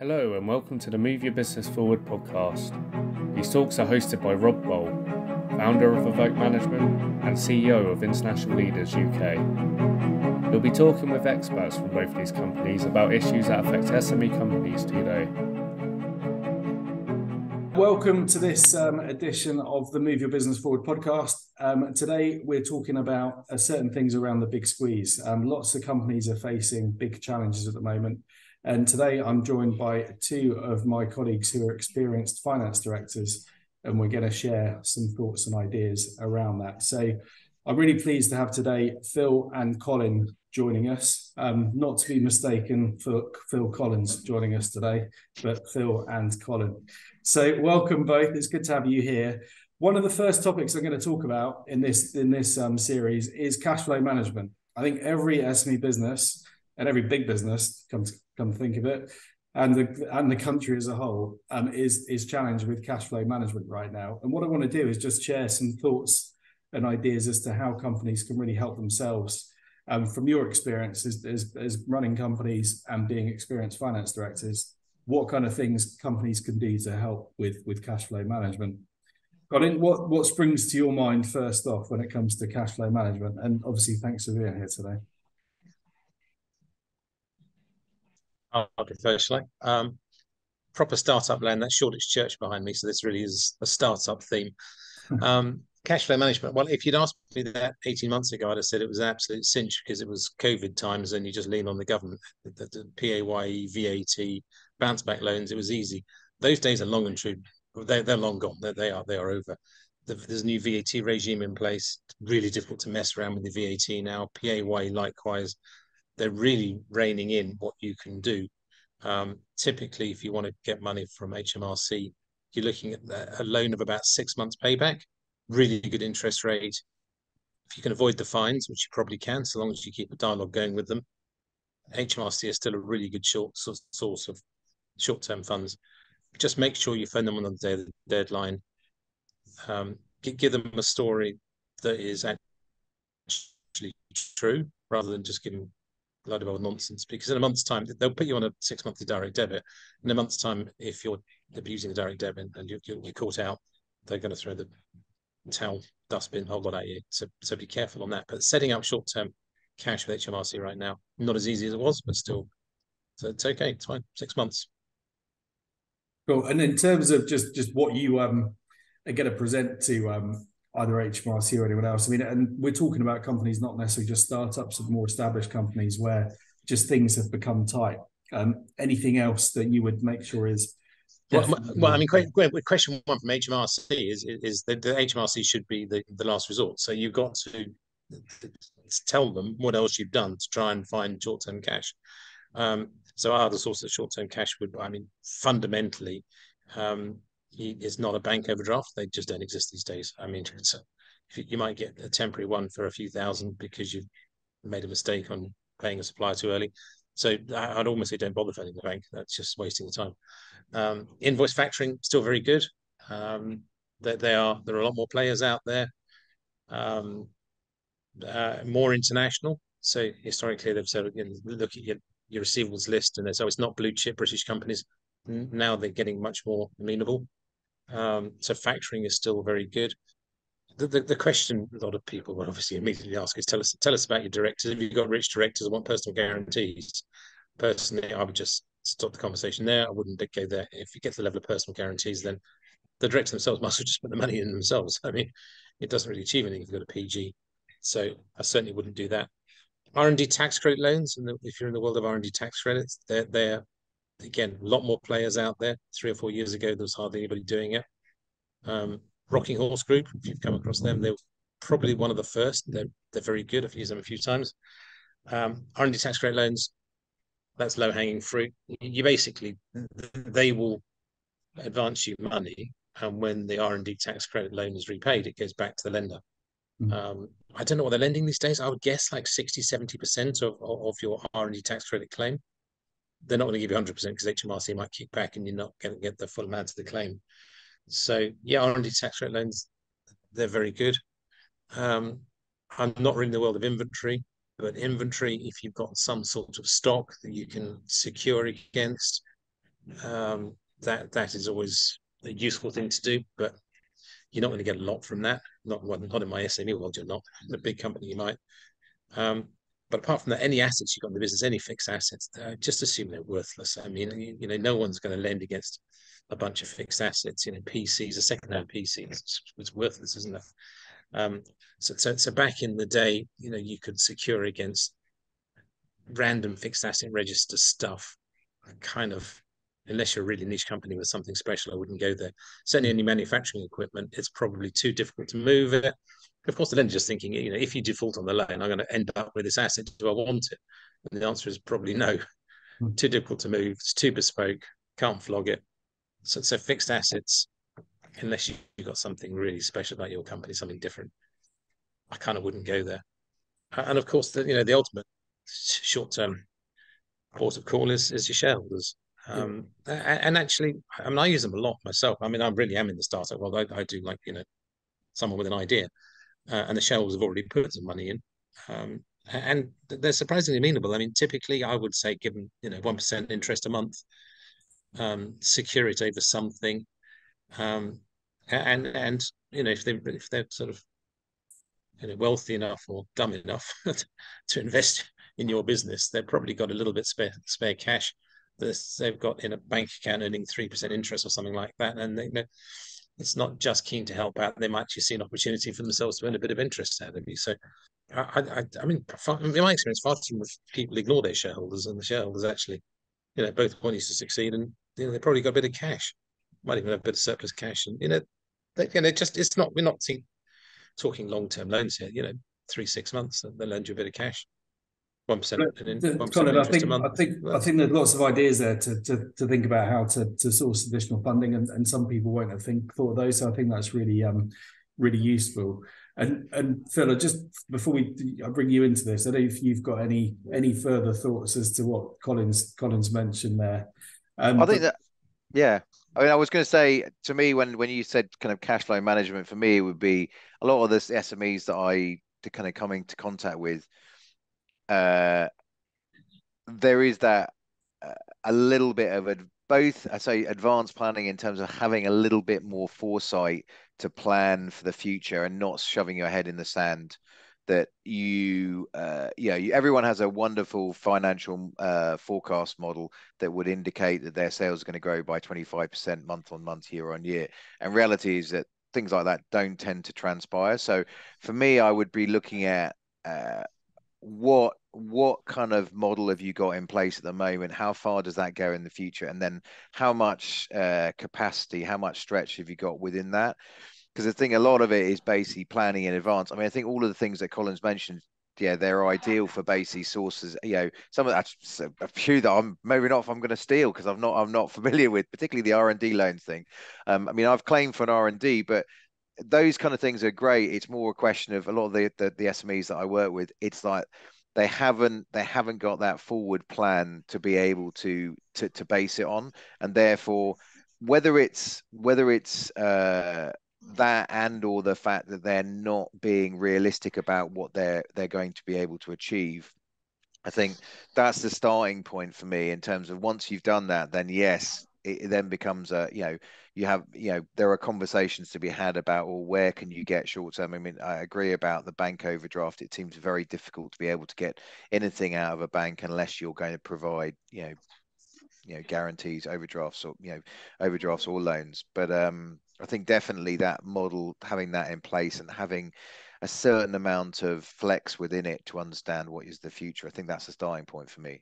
Hello and welcome to the Move Your Business Forward podcast. These talks are hosted by Rob Boll, founder of Evoke Management and CEO of International Leaders UK. We'll be talking with experts from both these companies about issues that affect SME companies today. Welcome to this um, edition of the Move Your Business Forward podcast. Um, today, we're talking about uh, certain things around the big squeeze. Um, lots of companies are facing big challenges at the moment. And today, I'm joined by two of my colleagues who are experienced finance directors, and we're going to share some thoughts and ideas around that. So, I'm really pleased to have today Phil and Colin joining us. Um, not to be mistaken for Phil Collins joining us today, but Phil and Colin. So welcome both. It's good to have you here. One of the first topics I'm going to talk about in this in this um, series is cash flow management. I think every SME business and every big business, come to, come think of it, and the and the country as a whole um, is is challenged with cash flow management right now. And what I want to do is just share some thoughts and ideas as to how companies can really help themselves. Um, from your experience as, as, as running companies and being experienced finance directors, what kind of things companies can do to help with with cash flow management. Colin, what what springs to your mind first off when it comes to cash flow management? And obviously, thanks for being here today. I'll go first, um, proper startup land. That's Shoreditch Church behind me, so this really is a startup theme. um, cash flow management. Well, if you'd asked me that 18 months ago, I'd have said it was an absolute cinch because it was COVID times and you just lean on the government, the, the, the PAYE, VAT, bounce back loans. It was easy. Those days are long and true. They're, they're long gone. They're, they are they are over. There's a new VAT regime in place. Really difficult to mess around with the VAT now. PAYE likewise. They're really reining in what you can do. Um, typically, if you want to get money from HMRC, you're looking at a loan of about six months payback, really good interest rate. If you can avoid the fines, which you probably can, so long as you keep a dialogue going with them, HMRC is still a really good short source of short-term funds. Just make sure you phone them on the day of the deadline. Um, give them a story that is actually true, rather than just giving lot of old nonsense. Because in a month's time, they'll put you on a six-monthly direct debit. In a month's time, if you're abusing the direct debit and you're, you're caught out, they're going to throw the towel dustbin whole lot at you. So, so be careful on that. But setting up short-term cash with HMRC right now, not as easy as it was, but still, so it's okay. It's fine. Six months. Cool. And in terms of just just what you um are going to present to um either HMRC or anyone else, I mean, and we're talking about companies not necessarily just startups, but more established companies where just things have become tight. Um, anything else that you would make sure is well, well, I mean, question one from HMRC is is that the HMRC should be the, the last resort. So you've got to tell them what else you've done to try and find short term cash. Um, so our other source of short-term cash would, I mean, fundamentally, um, it's not a bank overdraft. They just don't exist these days. I mean, you, might get a temporary one for a few thousand because you've made a mistake on paying a supplier too early. So I'd almost say don't bother phoning the bank. That's just wasting the time. Um, invoice factoring still very good. Um, they, they, are there are a lot more players out there, um, uh, more international. So historically, they've said you know, look at your your receivables list, and so it's not blue chip British companies. Now they're getting much more amenable. Um, so factoring is still very good. The, the, the, question a lot of people will obviously immediately ask is tell us tell us about your directors. Have you got rich directors that want personal guarantees? Personally, I would just stop the conversation there. I wouldn't go there. If you get to the level of personal guarantees, then the directors themselves must have just put the money in themselves. I mean, it doesn't really achieve anything if you've got a PG. So I certainly wouldn't do that. R&D tax credit loans, and if you're in the world of R&D tax credits, they're, they're again a lot more players out there. Three or four years ago, there was hardly anybody doing it. Um, Rocking Horse Group, if you've come across them, they're probably one of the first. They're they're very good. I've used them a few times. Um, R&D tax credit loans, that's low hanging fruit. You basically they will advance you money, and when the R&D tax credit loan is repaid, it goes back to the lender. Mm. Um, I don't know what they're lending these days. I would guess like 60, 70% of, of your R&D tax credit claim. They're not going to give you 100% because HMRC might kick back and you're not going to get the full amount of the claim. So yeah, R&D tax rate loans, they're very good. Um, I'm not really in the world of inventory, but inventory, if you've got some sort of stock that you can secure against, Um, that that is always a useful thing to do, but you're not going to get a lot from that. Not not in my SME world, you're not. In a big company, you might. Um, but apart from that, any assets you've got in the business, any fixed assets, uh, just assume they're worthless. I mean, you, you know, no one's going to lend against a bunch of fixed assets. You know, PCs, a second-hand PC, it's, it's worthless, isn't it? Um, so, so, so back in the day, you know, you could secure against random fixed asset register stuff, kind of unless you're a really niche company with something special, I wouldn't go there. Certainly, any manufacturing equipment, it's probably too difficult to move it. Of course, the lender's just thinking, you know, if you default on the loan, I'm going to end up with this asset. Do I want it? And the answer is probably no. Mm. Too difficult to move. It's too bespoke. Can't flog it. So, so fixed assets, unless you, have got something really special about your company, something different, I kind of wouldn't go there. And of course, the you know the ultimate short-term port of call is, is your shareholders. Um, and actually, I mean, I use them a lot myself. I mean, I really am in the startup world. I, I do like you know someone with an idea, uh, and the shareholders have already put some money in, um, and they're surprisingly amenable. I mean, typically, I would say, given you know one percent interest a month, um, secure it over something, um, and and you know if they if they're sort of you know wealthy enough or dumb enough to invest in your business, they've probably got a little bit spare spare cash this they've got in a bank account earning three percent interest or something like that, and they, it's not just keen to help out; they might actually see an opportunity for themselves to earn a bit of interest out of you. So, I, I, I mean, in my experience, far too many people ignore their shareholders, and the shareholders actually, you know, both want you to succeed, and you know, they probably got a bit of cash, might even have a bit of surplus cash, and you know, they, you know, just it's not we're not seeing, talking long term loans here. You know, three six months, and they lend you a bit of cash one percent. Colin, I think I think I think there's lots of ideas there to to, to think about how to, to source additional funding, and, and some people won't have think thought of those. So I think that's really um really useful. And and Phil, just before we I bring you into this, I don't know if you've got any any further thoughts as to what Colin's Colin's mentioned there. Um, I think but, that yeah. I mean, I was going to say to me when when you said kind of cash flow management for me, it would be a lot of the SMEs that I to kind of coming to contact with uh, there is that uh, a little bit of a, both I say advanced planning in terms of having a little bit more foresight to plan for the future and not shoving your head in the sand that you uh you know you, everyone has a wonderful financial uh forecast model that would indicate that their sales are going to grow by 25% month on month year on year. And reality is that things like that don't tend to transpire. So for me i would be looking at uh what what kind of model have you got in place at the moment? How far does that go in the future? And then how much uh, capacity how much stretch have you got within that? Because I think a lot of it is basically planning in advance. I mean i think all of the things that Colin's mentioned yeah they're ideal for basic sources. You know some of that a few that i'm maybe not if i'm going to steal because i'm not i'm not familiar with particularly the r&d loans thing. Um, i mean i've claimed for an r&d but those kind of things are great. It's more a question of a lot of the, the, the SMEs that I work with. It's like they haven't they haven't got that forward plan to be able to to to base it on, and therefore whether it's whether it's uh, that and or the fact that they're not being realistic about what they're they're going to be able to achieve I think that's the starting point for me in terms of once you've done that, then yes, it then becomes a you know you have you know there are conversations to be had about well where can you get short term i mean i agree about the bank overdraft. It seems very difficult to be able to get anything out of a bank unless you're going to provide you know you know guarantees overdrafts or you know overdrafts or loans. But um i think definitely that model having that in place and having a certain amount of flex within it to understand what is the future i think that's a starting point for me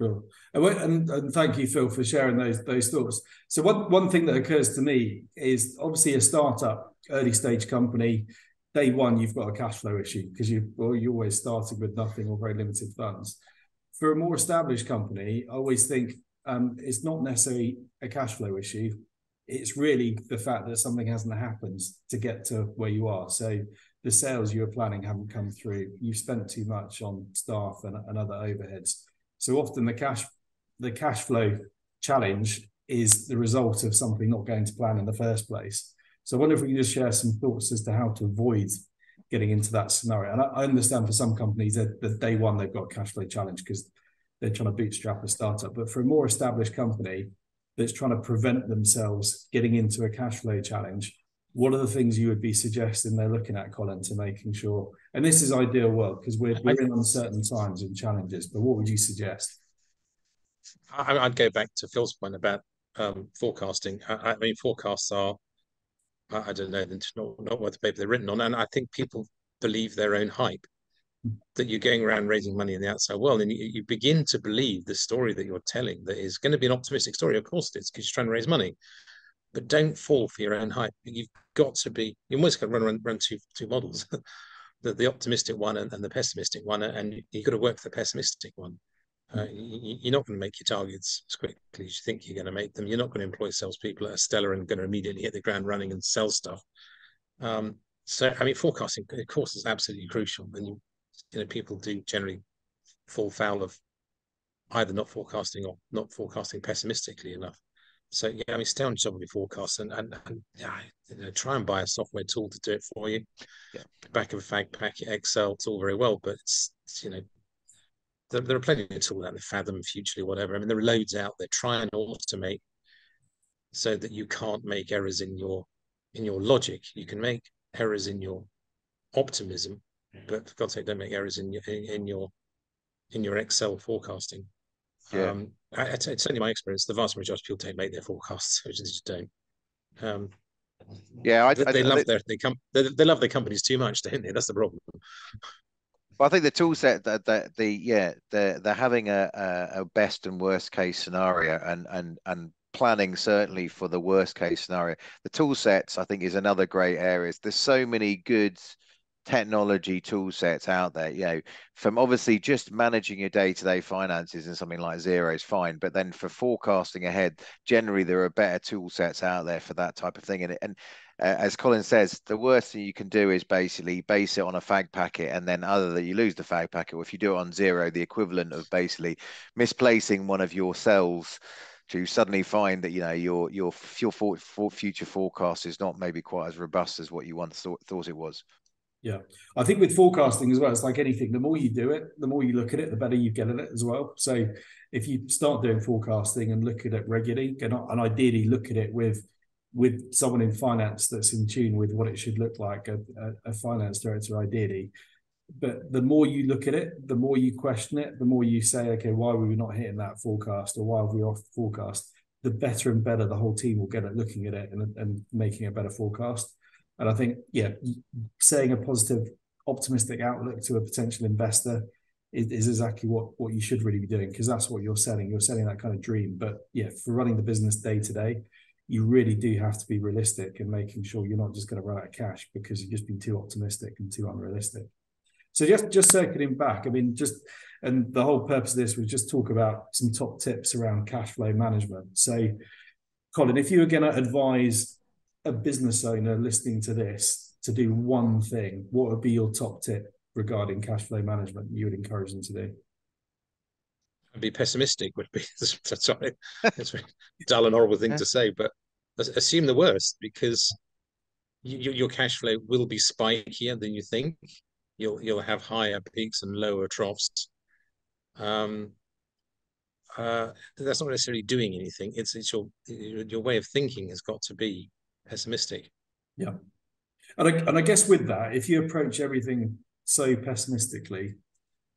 Sure. And, and, thank you, Phil, for sharing those those thoughts. So one one thing that occurs to me is obviously a startup, early stage company. Day one, you've got a cash flow issue because you well, you're always started with nothing or very limited funds. For a more established company, I always think um, it's not necessarily a cash flow issue. It's really the fact that something hasn't happened to get to where you are. So the sales you were planning haven't come through. You've spent too much on staff and, and other overheads so often the cash the cash flow challenge is the result of something not going to plan in the first place. So I wonder if we can just share some thoughts as to how to avoid getting into that scenario. And I, I understand for some companies that the day one they've got a cash flow challenge because they're trying to bootstrap a startup. But for a more established company, that's trying to prevent themselves getting into a cash flow challenge, what are the things you would be suggesting they're looking at, Colin, to making sure? And this is ideal world because we're, we're in uncertain times and challenges. But what would you suggest? I, would go back to Phil's point about um, forecasting. I, I, mean, forecasts are, I, I don't know, not, not what the paper they're written on. And I think people believe their own hype that you're going around raising money in the outside world and you, you begin to believe the story that you're telling that is going to be an optimistic story. Of course it is because you're trying to raise money. But don't fall for your own hype. You've got to be, you almost got to run, run, run two, two models. the, the optimistic one and, and the pessimistic one, and you've got to work for the pessimistic one. Uh, you, are not going to make your targets as quickly as you think you're going to make them. You're not going to employ salespeople that are stellar and going to immediately hit the ground running and sell stuff. Um, so, I mean, forecasting, of course, is absolutely crucial. And you, you know, people do generally fall foul of either not forecasting or not forecasting pessimistically enough. So yeah, I mean, stay on top of your forecast and and, and you know, try and buy a software tool to do it for you. Yeah. Back of a fag packet, Excel, it's all very well, but it's, it's you know there, there, are plenty of tools out there, Fathom, Futrli, whatever. I mean, there are loads out there. Try and automate so that you can't make errors in your in your logic. You can make errors in your optimism, but for God's sake, don't make errors in your in, in your in your Excel forecasting. Yeah. Um, I, it's, it's certainly my experience. The vast majority of people don't make their forecasts, which they just don't. Um, yeah, I, they, I, they love their they come they, they love their companies too much, don't they? That's the problem. Well, I think the tool set that the, the yeah they're they're having a, a, a best and worst case scenario and and and planning certainly for the worst case scenario. The tool sets I think is another great area. There's so many good technology tool sets out there you know from obviously just managing your day-to-day finances and something like Xero is fine but then for forecasting ahead generally there are better tool sets out there for that type of thing and, and uh, as Colin says, the worst thing you can do is basically base it on a fag packet, and then other than you lose the fag packet, or if you do it on Xero the equivalent of basically misplacing one of your cells to suddenly find that you know your your your for, for future forecast is not maybe quite as robust as what you once thought, thought it was. Yeah, I think with forecasting as well, it's like anything. The more you do it, the more you look at it, the better you get at it as well. So if you start doing forecasting and look at it regularly, and, and ideally look at it with with someone in finance that's in tune with what it should look like, a, a, finance director ideally. But the more you look at it, the more you question it, the more you say, okay, why were we not hitting that forecast or why have we off forecast? The better and better the whole team will get at looking at it and, and making a better forecast. And I think, yeah, saying a positive, optimistic outlook to a potential investor is, is exactly what, what you should really be doing because that's what you're selling. You're selling that kind of dream. But yeah, for running the business day to day, you really do have to be realistic and making sure you're not just going to run out of cash because you've just been too optimistic and too unrealistic. So just just circling back, I mean, just and the whole purpose of this was just talk about some top tips around cash flow management. So, Colin, if you were going to advise a business owner listening to this to do one thing, what would be your top tip regarding cash flow management you would encourage them to do? be pessimistic would be sorry, it's a dull and horrible thing yeah. to say, but assume the worst because you, your cash flow will be spikier than you think. You'll you'll have higher peaks and lower troughs. Um, uh, that's not necessarily doing anything. It's it's your your way of thinking has got to be pessimistic. Yeah, and I, and I guess with that, if you approach everything so pessimistically,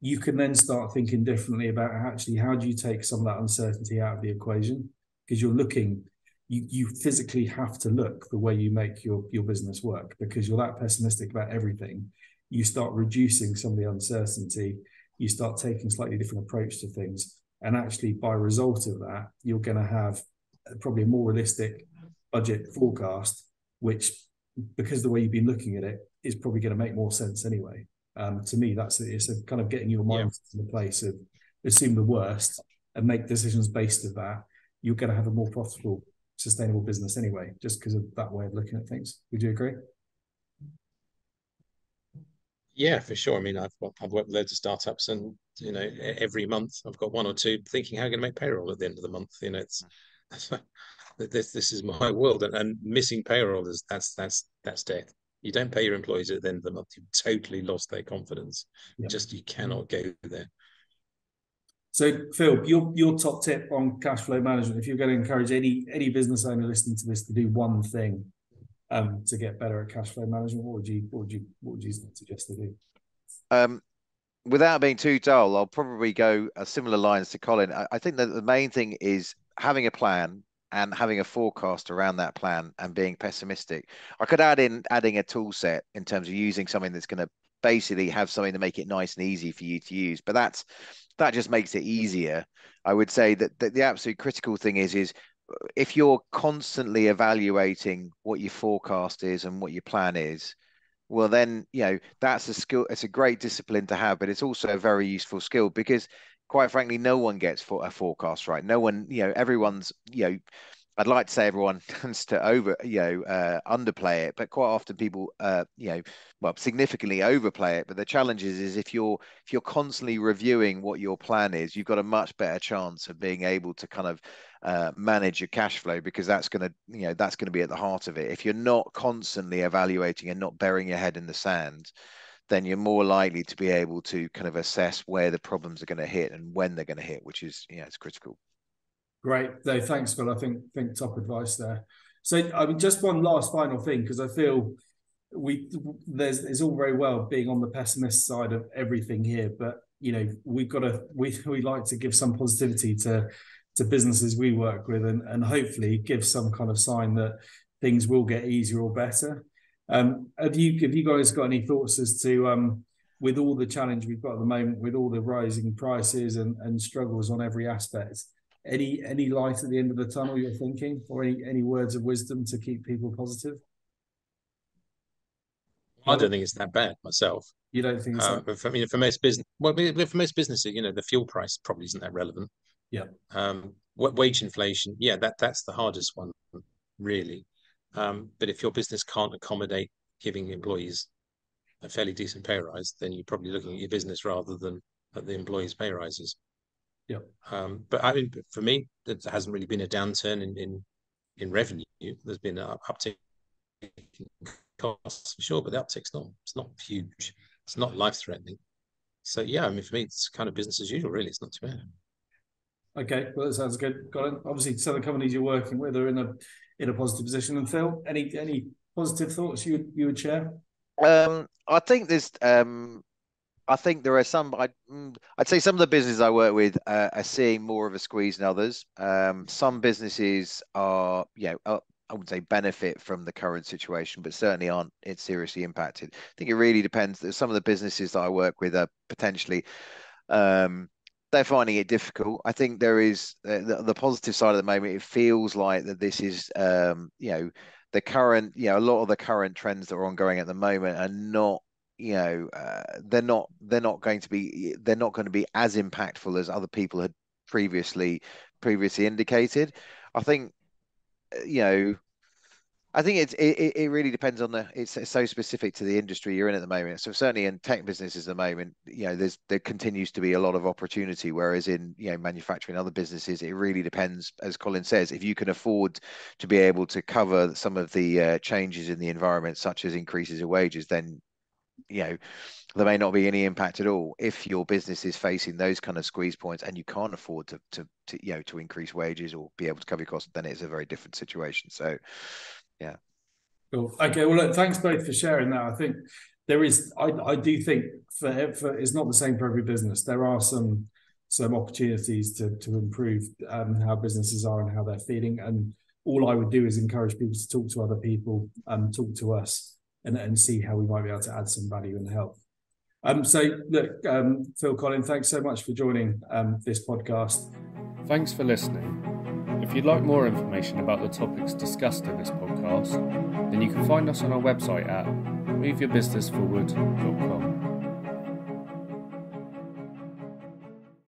you can then start thinking differently about actually how do you take some of that uncertainty out of the equation? Because you're looking you you physically have to look the way you make your your business work. Because you're that pessimistic about everything you start reducing some of the uncertainty you start taking slightly different approach to things. And actually by result of that you're going to have probably a more realistic budget forecast which because the way you've been looking at it is probably going to make more sense anyway um, to me, that's it's a kind of getting your mind yeah. in the place of assume the worst and make decisions based of that. You're going to have a more profitable, sustainable business anyway, just because of that way of looking at things. Would you agree? Yeah, for sure. I mean, I've I've worked with loads of startups, and you know, every month I've got one or two thinking how I'm going to make payroll at the end of the month. You know, it's this this is my world, and, and missing payroll is that's that's that's death you don't pay your employees at the end of the month, you've totally lost their confidence. Yeah. Just you cannot go there. So, Phil, your your top tip on cash flow management, if you're going to encourage any any business owner listening to this to do one thing um, to get better at cash flow management, what would you what would you what would you suggest to do? Um, without being too dull, I'll probably go a similar lines to Colin. I, I think that the main thing is having a plan and having a forecast around that plan and being pessimistic. I could add in adding a tool set in terms of using something that's going to basically have something to make it nice and easy for you to use. But that's that just makes it easier. I would say that, that the absolute critical thing is is uh, if you're constantly evaluating what your forecast is and what your plan is, well then you know that's a skill. It's a great discipline to have, but it's also a very useful skill because quite frankly, no one gets for a forecast right. No one, you know, everyone's you know I'd like to say everyone tends to over, you know, uh, underplay it, but quite often people, uh, you know, well, significantly overplay it. But the challenge is, is if you're if you're constantly reviewing what your plan is, you've got a much better chance of being able to kind of uh, manage your cash flow because that's going to, you know, that's going to be at the heart of it. If you're not constantly evaluating and not burying your head in the sand, then you're more likely to be able to kind of assess where the problems are going to hit and when they're going to hit, which is, know, it's critical. Great. No, thanks, Phil. I think think top advice there. So I mean, just one last final thing because I feel we there's it's all very well being on the pessimist side of everything here, but you know we've got to we we like to give some positivity to to businesses we work with and and hopefully give some kind of sign that things will get easier or better. Um, have you have you guys got any thoughts as to um, with all the challenge we've got at the moment, with all the rising prices and, and struggles on every aspect? any any light at the end of the tunnel you're thinking or any any words of wisdom to keep people positive? I don't think it's that bad myself. You don't think so? Uh, for, I mean, for most business well for most businesses you know the fuel price probably isn't that relevant. Yeah. Um wage inflation yeah that that's the hardest one really um but if your business can't accommodate giving employees a fairly decent pay rise then you're probably looking at your business rather than at the employees pay rises yeah. Um, but I mean, for me, there hasn't really been a downturn in in, in revenue. There's been an uptick in costs for sure, but the uptick's not it's not huge. It's not life threatening. So yeah, I mean, for me, it's kind of business as usual. Really, it's not too bad. Okay, well, that sounds good, Colin. Obviously, some of the companies you're working with are in a in a positive position. And Phil, any any positive thoughts you you would share? Um, I think there's um I think there are some. I'd, mm, I'd say some of the businesses I work with uh, are seeing more of a squeeze than others. Um, some businesses are, you know, I would say benefit from the current situation, but certainly aren't it seriously impacted. I think it really depends. Some of the businesses that I work with are potentially um, they're finding it difficult. I think there is uh, the, the, positive side at the moment. It feels like that this is, um, you know, the current, you know, a lot of the current trends that are ongoing at the moment are not you know uh, they're not they're not going to be they're not going to be as impactful as other people had previously previously indicated i think uh, you know i think it's it, it really depends on the it's, it's so specific to the industry you're in at the moment. So certainly in tech businesses at the moment you know there's there continues to be a lot of opportunity whereas in you know manufacturing and other businesses it really depends as colin says if you can afford to be able to cover some of the uh, changes in the environment such as increases in wages then you know there may not be any impact at all. If your business is facing those kind of squeeze points and you can't afford to, to, to you know to increase wages or be able to cover your costs then it's a very different situation. So yeah cool okay well look, thanks both for sharing that i think there is i, I do think for, for it's not the same for every business there are some some opportunities to to improve um, how businesses are and how they're feeling and all i would do is encourage people to talk to other people and um, talk to us and, and see how we might be able to add some value and help. Um, so, look, um, Phil Colin, thanks so much for joining um, this podcast. Thanks for listening. If you'd like more information about the topics discussed in this podcast, then you can find us on our website at moveyourbusinessforward.com.